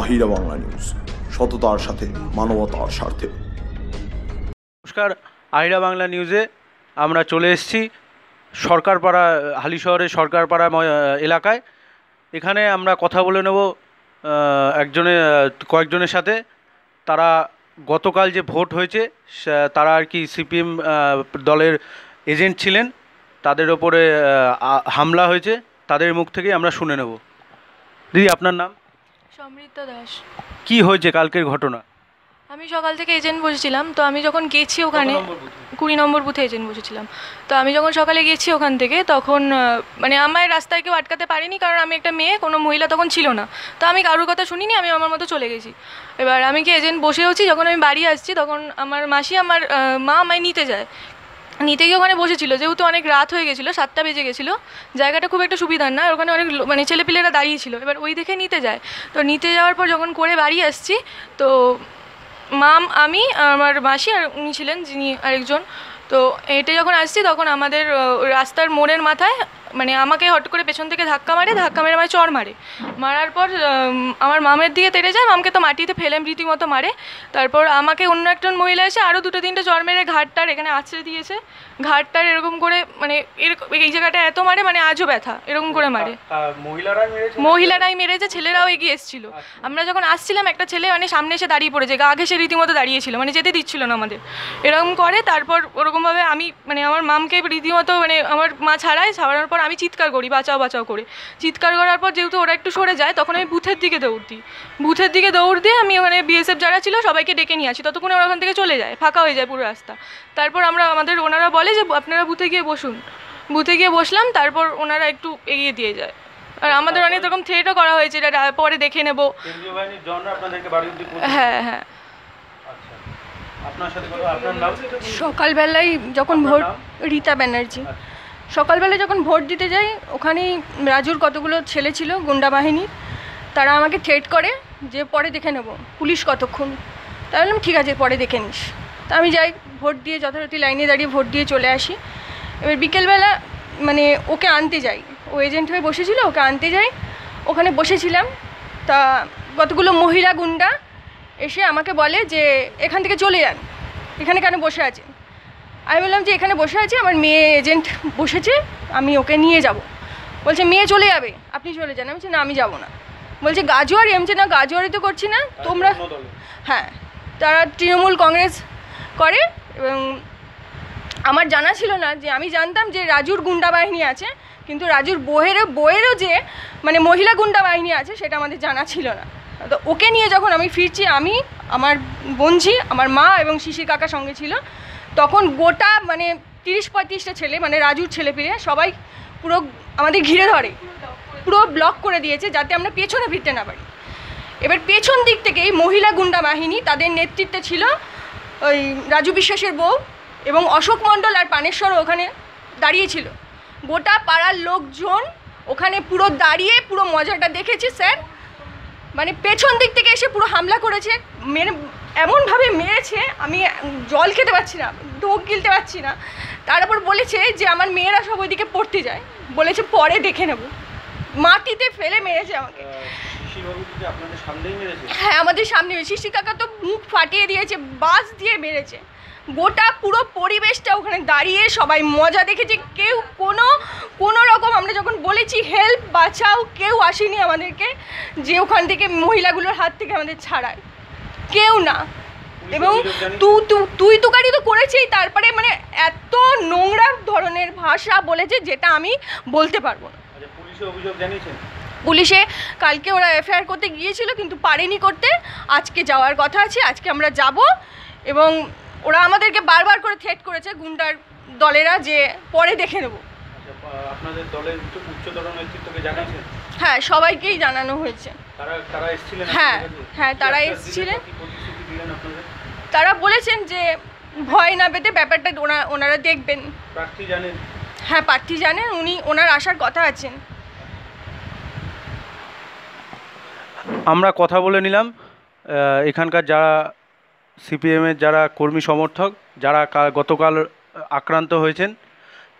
আহিরা Bangla news. সততার সাথে, মানবতার স্বার্থে। নমস্কার, আহিরা বাংলা নিউজে আমরা চলে এসেছি সরকারপাড়া, হালি শহরের সরকারপাড়া এলাকায়। এখানে আমরা কথা বলে নেব একজনের কয়েকজনের সাথে। তারা গতকাল যে ভোট হয়েছে তারা আর কি সিপিএম দলের এজেন্ট ছিলেন। তাদের ওপরে হামলা হয়েছে। তাদের মুখ থেকেই আমরা শুনে নেব। দিদি, আপনার নাম? সমৃদ্ধা দাস। কি হয়েছে কালকের ঘটনা? আমি সকাল থেকে এজেন্ট বসেছিলাম তো আমি যখন গেছি ওখানে কুড়ি নম্বর বুথে এজেন্ট বসেছিলাম। তো আমি যখন সকালে গেছি ওখান থেকে তখন মানে আমার রাস্তায় কেউ আটকাতে পারিনি কারণ আমি একটা মেয়ে কোনো মহিলা তখন ছিল না। তো আমি কারোর কথা শুনিনি আমি আমার মতো চলে গেছি। এবার আমি কি এজেন্ট বসেওছি? যখন আমি বাড়ি আসছি তখন আমার মাসি আমার মা আমায় নিতে যায়। নিতে গিয়ে ওখানে বসেছিল, যেহেতু অনেক রাত হয়ে গেছিল, সাতটা বেজে গেছিল, জায়গাটা খুব একটা সুবিধার না ওখানে অনেক মানে ছেলেপিলেরা দাঁড়িয়ে ছিল। এবার ওই দেখে নিতে যায়। তো নিতে যাওয়ার পর যখন করে বাড়ি আসছি, তো মাম, আমি, আমার মাসি আর উনি ছিলেন যিনি আরেকজন। তো এটা যখন আসছি, তখন আমাদের রাস্তার মোড়ের মাথায় মানে আমাকে হট করে পেছন থেকে ধাক্কা মারে ধাক্কা মেরে আমায় চড় মারে। মারার পর আমার মামের দিকে তেড়ে যায় মামকে তো মাটিতে ফেলে রীতিমতো মারে। তারপর আমাকে অন্য একজন মহিলা এসে আরও দুটো তিনটে চড় মেরে ঘাটটার এখানে আছড়ে দিয়েছে। ঘাটটার এরকম করে মানে এরকম এই জায়গাটা এত মারে মানে আজও ব্যথা এরকম করে মারে। মহিলারাই মেরেছে? ছেলেরাও এগিয়ে এসেছিল। আমরা যখন আসছিলাম একটা ছেলে মানে সামনে এসে দাঁড়িয়ে পড়েছে গা ঘেসে রীতিমতো দাঁড়িয়েছিল মানে যেতে দিচ্ছিল না আমাদের। এরকম করে তারপর ওরকমভাবে আমি মানে আমার মামকে রীতিমতো মানে আমার মা ছাড়াই ছাড়ানোর পর আমি চিৎকার করি বাঁচাও বাঁচাও করে। চিৎকার করার পর যেহেতু ওরা একটু সরে যায় তখন আমি বুথের দিকে দৌড় দিই। বুথের দিকে দৌড় দিয়ে আমি ওখানে বিএসএফ যারা ছিল সবাইকে ডেকে নিয়ে আসি। ততক্ষণে ওরা ওখান থেকে চলে যায় ফাঁকা হয়ে যায় পুরো রাস্তা। তারপর আমরা আমাদের ওনারা বলে যে আপনারা বুথে গিয়ে বসুন। বুথে গিয়ে বসলাম তারপর ওনারা একটু এগিয়ে দিয়ে যায়। আর আমাদের অনেক রকম থ্রেটও করা হয়েছে এটা রা- পরে দেখে নেব। হ্যাঁ হ্যাঁ। আচ্ছা। আপনার সাথে কথা আপনার নাম? সকালবেলায় যখন ভোট রীতা ব্যানার্জি। সকালবেলায় যখন ভোট দিতে যাই, ওখানেই রাজুর কতগুলো ছেলে ছিল, গুন্ডা বাহিনী, তারা আমাকে থ্রেট করে যে পরে দেখে নেব। পুলিশ কতক্ষণ? তাই বললাম, ঠিক আছে, পরে দেখে নিস। তা আমি যাই, ভোট দিয়ে যথারীতি লাইনে দাঁড়িয়ে ভোট দিয়ে চলে আসি। এবার বিকেলবেলা মানে ওকে আনতে যাই। ও এজেন্ট হয়ে বসেছিল, ওকে আনতে যাই। ওখানে বসেছিলাম। তা কতগুলো মহিলা, গুন্ডা এসে আমাকে বলে যে, এখান থেকে চলে যান। এখানে কেন বসে আছেন আমি বললাম যে এখানে বসে আছি আমার মেয়ে এজেন্ট বসেছে আমি ওকে নিয়ে যাব। বলছে মেয়ে চলে যাবে আপনি চলে যান। আমি না আমি যাব না। বলছে গাজুয়ারি? আমি না গাজোয়ারি তো করছি না তোমরা হ্যাঁ তারা তৃণমূল কংগ্রেস করে এবং আমার জানা ছিল না যে আমি জানতাম যে রাজুর গুন্ডা বাহিনী আছে কিন্তু রাজুর বইয়েরও বইয়েরও যে মানে মহিলা গুন্ডা বাহিনী আছে সেটা আমাদের জানা ছিল না। তো ওকে নিয়ে যখন আমি ফিরছি আমি আমার বোনঝি আমার মা এবং শিশির কাকা সঙ্গে ছিল তখন গোটা মানে তিরিশ পঁয়ত্রিশটা ছেলে মানে রাজুর ছেলে পেলে সবাই পুরো আমাদের ঘিরে ধরে, পুরো ব্লক করে দিয়েছে যাতে আমরা পেছনে ফিরতে না পারি। এবার পেছন দিক থেকে এই মহিলা গুন্ডা বাহিনী তাদের নেতৃত্বে ছিল ওই রাজু বিশ্বাসের বউ এবং অশোক মণ্ডল আর পানেশ্বরও ওখানে দাঁড়িয়েছিল গোটা পাড়ার লোকজন ওখানে পুরো দাঁড়িয়ে পুরো মজাটা দেখেছি, স্যার। মানে পেছন দিক থেকে এসে পুরো হামলা করেছে মেরে এমনভাবে মেরেছে আমি জল খেতে পারছি না ঢোক গিলতে পারছি না। তারপর বলেছে যে আমার মেয়েরা সব ওইদিকে পড়তে যায়। বলেছে পরে দেখে নেব। মাটিতে ফেলে মেরেছে আমাকে। হ্যাঁ আমাদের সামনে শিশি কাকা তো মুখ ফাটিয়ে দিয়েছে বাস দিয়ে মেরেছে। গোটা পুরো পরিবেশটা ওখানে দাঁড়িয়ে সবাই মজা দেখেছে। কেউ কোনো কোনো রকম আমরা যখন বলেছি হেল্প বাঁচাও কেউ আসেনি আমাদেরকে যে ওখান থেকে মহিলাগুলোর হাত থেকে আমাদের ছাড়ায়। কেউ না। এবং তু তু তুই তুকারি তো করেছেই তারপরে মানে এত নোংরা ধরনের ভাষা বলেছে যেটা আমি বলতে পারব না। আচ্ছা পুলিশে কালকে ওরা এফআইআর করতে গিয়েছিল কিন্তু পারেনি করতে। আজকে যাওয়ার কথা আছে আজকে আমরা যাব। এবং ওরা আমাদেরকে বারবার করে থ্রেট করেছে গুন্ডার দলেরা যে পরে দেখে নেব। আচ্ছা আপনাদের দলের উচ্চ- উচ্চতর হ্যাঁ সবাইকেই জানানো হয়েছে। হ্যাঁ, হ্যাঁ, তারা এসেছিলেন। দিলেন আপনাদের? তারা বলেছেন যে ভয় না পেতে ব্যাপারটা ওনা ওনারা দেখবেন। হ্যাঁ প্রার্থী জানেন উনি ওনার আসার কথা আছেন। আমরা কথা বলে নিলাম। এখানকার যারা সিপিএমের যারা কর্মী সমর্থক যারা গতকাল আক্রান্ত হয়েছেন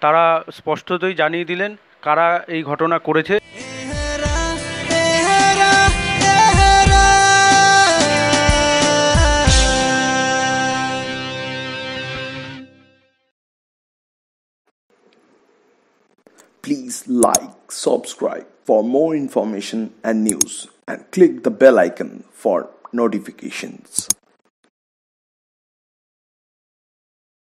তারা স্পষ্টতই জানিয়ে দিলেন কারা এই ঘটনা করেছে। Please like, subscribe for more information and news and click the bell icon for notifications.